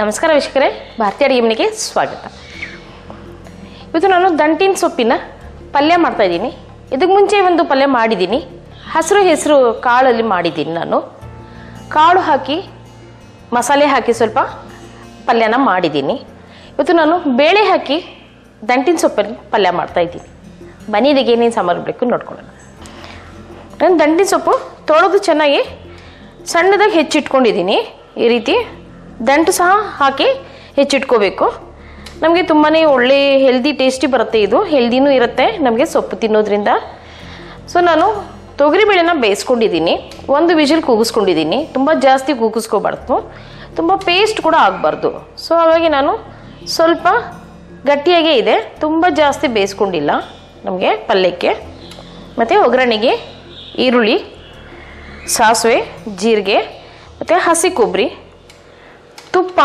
ನಮಸ್ಕಾರ ವೀಕ್ಷಕರೇ, ಭಾರತೀಯ ಅಡುಗೆ ಮನೆಗೆ ಸ್ವಾಗತ. ಇವತ್ತು ನಾನು ದಂಟಿನ ಸೊಪ್ಪಿನ ಪಲ್ಯ ಮಾಡ್ತಾ ಇದ್ದೀನಿ. ಇದಕ್ಕೆ ಮುಂಚೆ ಒಂದು ಪಲ್ಯ ಮಾಡಿದ್ದೀನಿ. ಹಸಿರು ಹೆಸರು ಕಾಳಲ್ಲಿ ಮಾಡಿದ್ದೀನಿ ನಾನು. ಕಾಳು ಹಾಕಿ, ಮಸಾಲೆ ಹಾಕಿ ಸ್ವಲ್ಪ ಪಲ್ಯನ ಮಾಡಿದ್ದೀನಿ. ಇವತ್ತು ನಾನು ಬೇಳೆ ಹಾಕಿ ದಂಟಿನ ಸೊಪ್ಪಲ್ಲಿ ಪಲ್ಯ ಮಾಡ್ತಾಯಿದ್ದೀನಿ ಬನ್ನಿ, ಇದಕ್ಕೆ ಏನೇನು ಸಾಂಬಾರು ಬೇಕು ನೋಡ್ಕೊಳ್ಳೋಣ. ನಾನು ದಂಟಿನ ಸೊಪ್ಪು ತೊಳೆದು ಚೆನ್ನಾಗಿ ಸಣ್ಣದಾಗಿ ಹೆಚ್ಚಿಟ್ಕೊಂಡಿದ್ದೀನಿ. ಈ ರೀತಿ ದಂಟು ಸಹ ಹಾಕಿ ಹೆಚ್ಚಿಟ್ಕೋಬೇಕು. ನಮಗೆ ತುಂಬಾ ಒಳ್ಳೆ ಹೆಲ್ದಿ ಟೇಸ್ಟಿ ಬರುತ್ತೆ ಇದು. ಹೆಲ್ದಿನೂ ಇರುತ್ತೆ ನಮಗೆ ಸೊಪ್ಪು ತಿನ್ನೋದ್ರಿಂದ. ಸೊ ನಾನು ತೊಗರಿಬೇಳೆನ ಬೇಯಿಸ್ಕೊಂಡಿದ್ದೀನಿ. ಒಂದು ವಿಜಿಲ್ ಕೂಗಿಸ್ಕೊಂಡಿದ್ದೀನಿ. ತುಂಬ ಜಾಸ್ತಿ ಕೂಗಿಸ್ಕೋಬಾರ್ದು. ತುಂಬ ಪೇಸ್ಟ್ ಕೂಡ ಆಗಬಾರ್ದು. ಸೊ ಹಾಗಾಗಿ ನಾನು ಸ್ವಲ್ಪ ಗಟ್ಟಿಯಾಗೇ ಇದೆ. ತುಂಬ ಜಾಸ್ತಿ ಬೇಯಿಸ್ಕೊಂಡಿಲ್ಲ ನಮಗೆ ಪಲ್ಯಕ್ಕೆ. ಮತ್ತು ಒಗ್ಗರಣೆಗೆ ಈರುಳ್ಳಿ, ಸಾಸಿವೆ, ಜೀರಿಗೆ, ಮತ್ತು ಹಸಿ ಕೊಬ್ಬರಿ. ತುಪ್ಪ,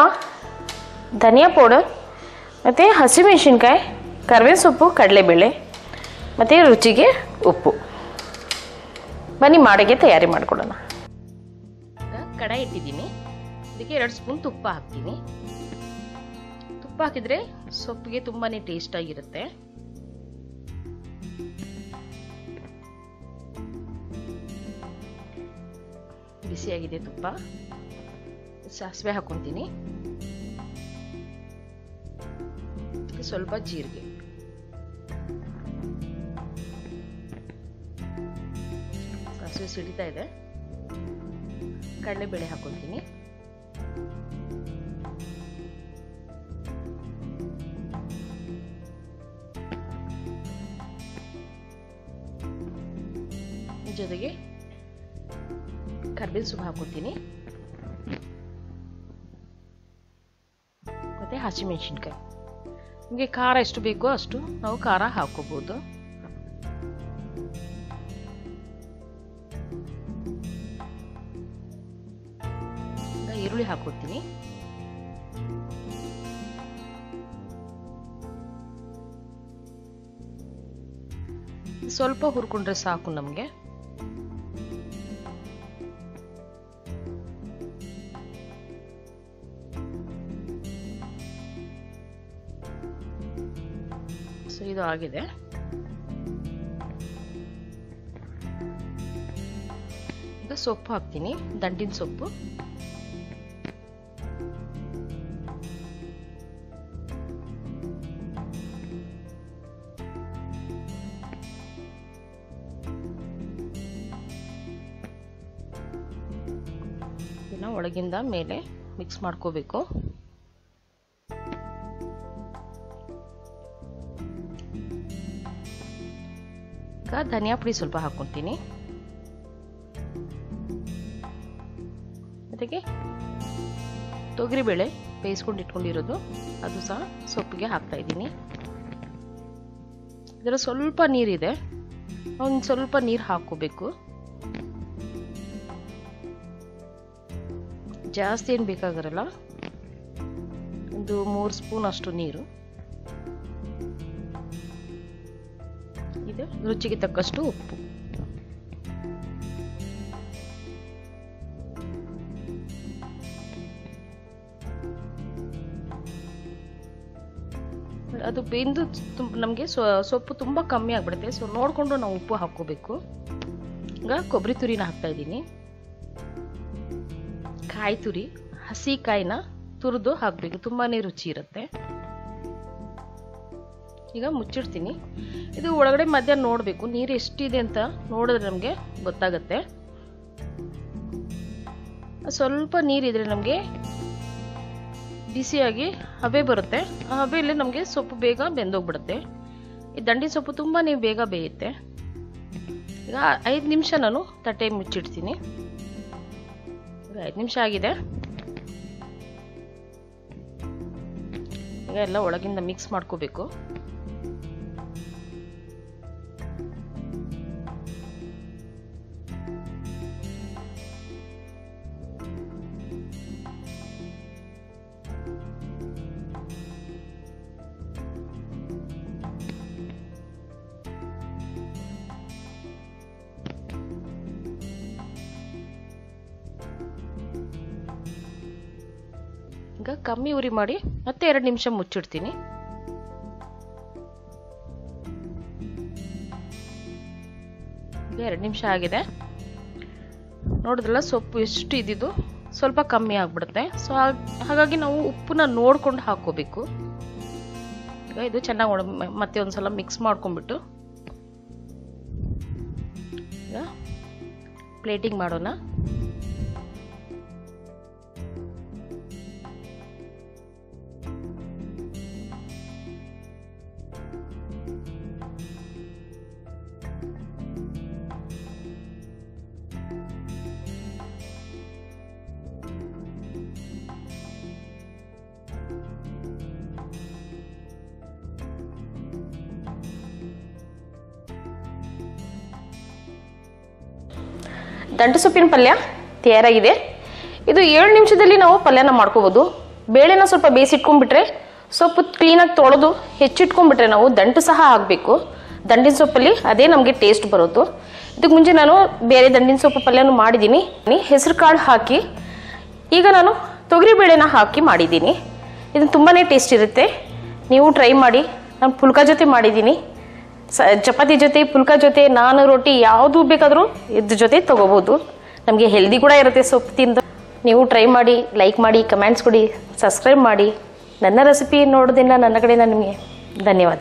ಧನಿಯಾ ಪೌಡರ್, ಮತ್ತು ಹಸಿಮೆಣಸಿನ್ಕಾಯಿ ಕರಿಬೇವು ಸೊಪ್ಪು, ಕಡಲೆಬೇಳೆ, ಮತ್ತು ರುಚಿಗೆ ಉಪ್ಪು. ಬನ್ನಿ ಮಾಡಿಗೆ ತಯಾರಿ ಮಾಡಿಕೊಡೋಣ ಕಡಾಯಿ ಇಟ್ಟಿದ್ದೀನಿ. ಇದಕ್ಕೆ ಎರಡು ಸ್ಪೂನ್ ತುಪ್ಪ ಹಾಕ್ತೀನಿ. ತುಪ್ಪ ಹಾಕಿದರೆ ಸೊಪ್ಪಿಗೆ ತುಂಬಾ ಟೇಸ್ಟ್ ಆಗಿರುತ್ತೆ. ಬಿಸಿಯಾಗಿದೆ ತುಪ್ಪ. ಸಾಸಿವೆ ಹಾಕೊತೀನಿ. ಸ್ವಲ್ಪ ಜೀರಿಗೆ. ಸಾಸಿವೆ ಸಿಡಿತಾ ಇದೆ. ಕಡಲೆಬೇಳೆ ಹಾಕೊತೀನಿ. ಜೊತೆಗೆ ಕರ್ಬೇವು ಸೊಪ್ಪು ಹಾಕೋತೀನಿ. ಮತ್ತು ಹಸಿಮೆಣಸಿನ್ಕಾಯಿ ನಿಮಗೆ ಖಾರ ಎಷ್ಟು ಬೇಕೋ ಅಷ್ಟು ನಾವು ಖಾರ ಹಾಕೋಬೋದು. ಈರುಳ್ಳಿ ಹಾಕೋತೀನಿ ಸ್ವಲ್ಪ ಹುರ್ಕೊಂಡ್ರೆ ಸಾಕು ನಮಗೆ. ಇದು ಆಗಿದೆ. ಈಗ ಸೊಪ್ಪು ಹಾಕ್ತೀನಿ ದಂಟಿನ ಸೊಪ್ಪು. ಇದನ್ನ ಒಳಗಿಂದ ಮೇಲೆ ಮಿಕ್ಸ್ ಮಾಡ್ಕೋಬೇಕು. ಧನಿಯಾ ಪುಡಿ ಸ್ವಲ್ಪ ಹಾಕೊತೀನಿ ಜೊತೆಗೆ ತೊಗರಿಬೇಳೆ ಬೇಯಿಸ್ಕೊಂಡು ಇಟ್ಕೊಂಡಿರೋದು, ಅದು ಸಹ ಸೊಪ್ಪಿಗೆ ಹಾಕ್ತಾ ಇದ್ದೀನಿ. ಇದರ ಸ್ವಲ್ಪ ನೀರಿದೆ, ಒಂದು ಸ್ವಲ್ಪ ನೀರು ಹಾಕೋಬೇಕು ಜಾಸ್ತಿ ಏನು ಬೇಕಾಗಿರಲ್ಲ ಒಂದು ಮೂರು ಸ್ಪೂನ್ ಅಷ್ಟು ನೀರು. ರುಚಿಗೆ ತಕ್ಕಷ್ಟು ಉಪ್ಪು. ಅದು ಬೆಂದು ನಮಗೆ ಸೊಪ್ಪು ತುಂಬ ಕಮ್ಮಿ ಆಗ್ಬಿಡುತ್ತೆ. ಸೊ ನೋಡಿಕೊಂಡು ನಾವು ಉಪ್ಪು ಹಾಕ್ಕೋಬೇಕು. ಈಗ ಕೊಬ್ಬರಿ ತುರಿನ ಹಾಕ್ತಾ ಇದ್ದೀನಿ. ಕಾಯಿ ತುರಿ, ಹಸಿ ಕಾಯಿನ ತುರಿದು ಹಾಕಬೇಕು. ತುಂಬಾ ರುಚಿ ಇರುತ್ತೆ. ಈಗ ಮುಚ್ಚಿಡ್ತೀನಿ. ಇದು ಒಳಗಡೆ ಮಧ್ಯ ನೋಡಬೇಕು. ನೀರು ಎಷ್ಟಿದೆ ಅಂತ ನೋಡಿದ್ರೆ ನಮಗೆ ಗೊತ್ತಾಗುತ್ತೆ. ಸ್ವಲ್ಪ ನೀರಿದ್ರೆ ನಮಗೆ ಬಿಸಿಯಾಗಿ ಹಬೆ ಬರುತ್ತೆ. ಆ ಹಬೆಯಲ್ಲಿ ನಮಗೆ ಸೊಪ್ಪು ಬೇಗ ಬೆಂದೋಗ್ಬಿಡುತ್ತೆ. ಈ ದಂಡಿ ಸೊಪ್ಪು ತುಂಬ ಬೇಗ ಬೇಯುತ್ತೆ. ಈಗ ಐದು ನಿಮಿಷ ನಾನು ತಟ್ಟೆ ಮುಚ್ಚಿಡ್ತೀನಿ. ಈಗ ಐದು ನಿಮಿಷ ಆಗಿದೆ. ಈಗ ಎಲ್ಲ ಒಳಗಿಂದ ಮಿಕ್ಸ್ ಮಾಡ್ಕೋಬೇಕು. ಈಗ ಕಮ್ಮಿ ಉರಿ ಮಾಡಿ ಮತ್ತೆ ಎರಡು ನಿಮಿಷ ಮುಚ್ಚಿಡ್ತೀನಿ. ಎರಡು ನಿಮಿಷ ಆಗಿದೆ. ನೋಡಿದ್ರಲ್ಲ ಸೊಪ್ಪು ಎಷ್ಟು ಇದ್ದಿದ್ದು? ಸ್ವಲ್ಪ ಕಮ್ಮಿ ಆಗ್ಬಿಡುತ್ತೆ. ಸೊ ಹಾಗಾಗಿ ನಾವು ಉಪ್ಪನ್ನ ನೋಡ್ಕೊಂಡು ಹಾಕೋಬೇಕು ಈಗ ಇದು ಚೆನ್ನಾಗಿ ಮತ್ತೆ ಒಂದ್ಸಲ ಮಿಕ್ಸ್ ಮಾಡ್ಕೊಂಡ್ಬಿಟ್ಟು. ಈಗ ಪ್ಲೇಟಿಂಗ್ ಮಾಡೋಣ. ದಂಟು ಸೊಪ್ಪಿನ ಪಲ್ಯ ತಯಾರಾಗಿದೆ. ಇದು ಏಳು ನಿಮಿಷದಲ್ಲಿ ನಾವು ಪಲ್ಯನ ಮಾಡ್ಕೋಬೋದು. ಬೇಳೆನ ಸ್ವಲ್ಪ ಬೇಯಿಸಿಟ್ಕೊಂಡ್ಬಿಟ್ರೆ, ಸೊಪ್ಪು ಕ್ಲೀನಾಗಿ ತೊಳೆದು ಹೆಚ್ಚಿಟ್ಕೊಂಡ್ಬಿಟ್ರೆ ನಾವು ದಂಟು ಸಹ ಆಗಬೇಕು ದಂಡಿನ ಸೊಪ್ಪಲ್ಲಿ ಅದೇ ನಮಗೆ ಟೇಸ್ಟ್ ಬರೋದು. ಇದಕ್ಕೆ ಮುಂಚೆ ನಾನು ಬೇರೆ ದಂಡಿನ ಸೊಪ್ಪು ಪಲ್ಯನೂ ಮಾಡಿದ್ದೀನಿ. ಹೆಸರು ಕಾಳು ಹಾಕಿ, ಈಗ ನಾನು ತೊಗರಿ ಬೇಳೆನ ಹಾಕಿ ಮಾಡಿದ್ದೀನಿ. ಇದನ್ನು ತುಂಬಾ ಟೇಸ್ಟ್ ಇರುತ್ತೆ. ನೀವು ಟ್ರೈ ಮಾಡಿ. ನಾನು ಪುಲ್ಕ ಜೊತೆ ಮಾಡಿದ್ದೀನಿ. ಚಪಾತಿ ಜೊತೆ, ಪುಲ್ಕ ಜೊತೆ, ನಾನು ರೊಟ್ಟಿ ಯಾವುದು ಬೇಕಾದರೂ ಇದ್ರ ಜೊತೆ ತಗೋಬೋದು. ನಮಗೆ ಹೆಲ್ದಿ ಕೂಡ ಇರುತ್ತೆ ಸೊಪ್ಪು ತಿಂದು. ನೀವು ಟ್ರೈ ಮಾಡಿ ಲೈಕ್ ಮಾಡಿ ಕಮೆಂಟ್ಸ್ ಕೊಡಿ ಸಬ್ಸ್ಕ್ರೈಬ್ ಮಾಡಿ. ನನ್ನ ರೆಸಿಪಿ ನೋಡೋದಿಲ್ಲ ನನ್ನ ಕಡೆಯಿಂದ ನಿಮಗೆ ಧನ್ಯವಾದ.